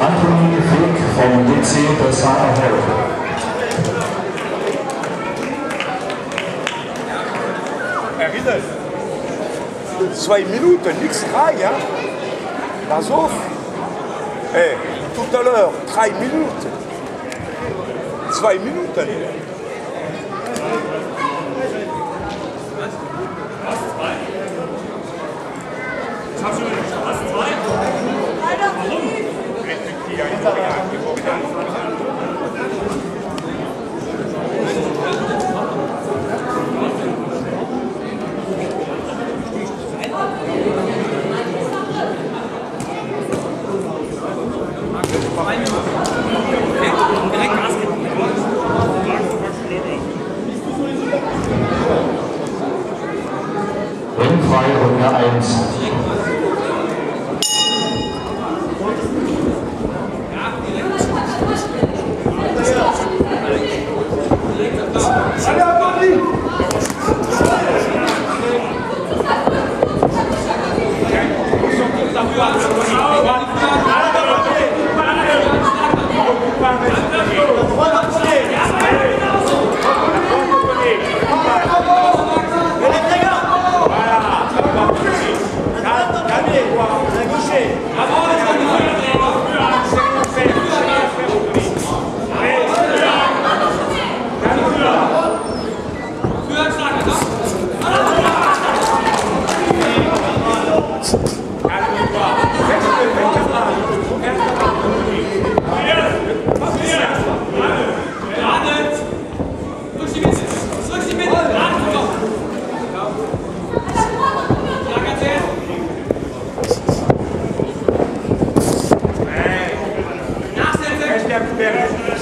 Anthony Fick vom DC Bessana Hall. Erinnert. Zwei Minuten, nichts drei, ja? Pass auf. Eh, tout à l'heure, drei Minuten. Zwei Minuten. Ringfrei Runde 1.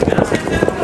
Gracias.